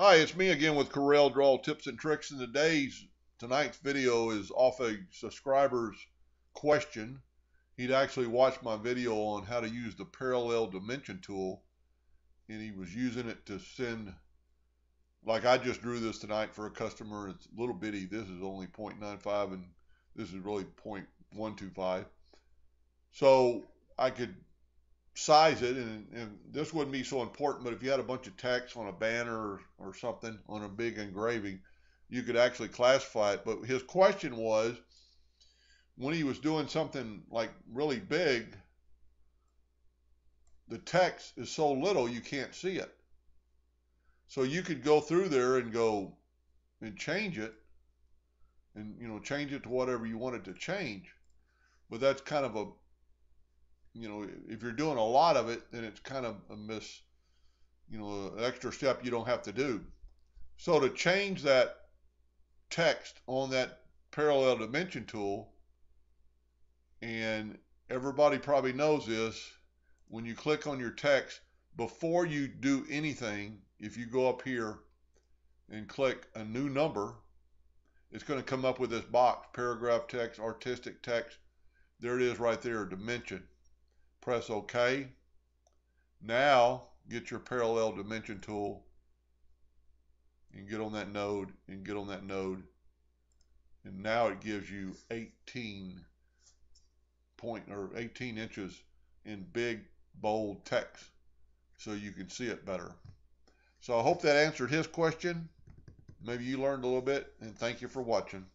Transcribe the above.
Hi, it's me again with Corel Draw Tips and Tricks. And today's tonight's video is off a subscriber's question. He'd actually watched my video on how to use the parallel dimension tool, and he was using it to send. Like I just drew this tonight for a customer. It's a little bitty. This is only 0.95, and this is really 0.125. So I could size it, and, and, this wouldn't be so important, but if you had a bunch of text on a banner or, or something on a big engraving, you could actually classify it. But his question was when he was doing something like really big, the text is so little you can't see it. So you could go through there and go and change it and you know change it to whatever you wanted to change. But that's kind of a you know, if you're doing a lot of it, then it's kind of a miss, you know, an extra step you don't have to do. So to change that text on that parallel dimension tool, and everybody probably knows this, when you click on your text, before you do anything, if you go up here and click a new number, it's going to come up with this box, paragraph text, artistic text. There it is right there, dimension press OK. Now get your parallel dimension tool and get on that node and get on that node. And now it gives you 18 point or 18 inches in big bold text so you can see it better. So I hope that answered his question. Maybe you learned a little bit and thank you for watching.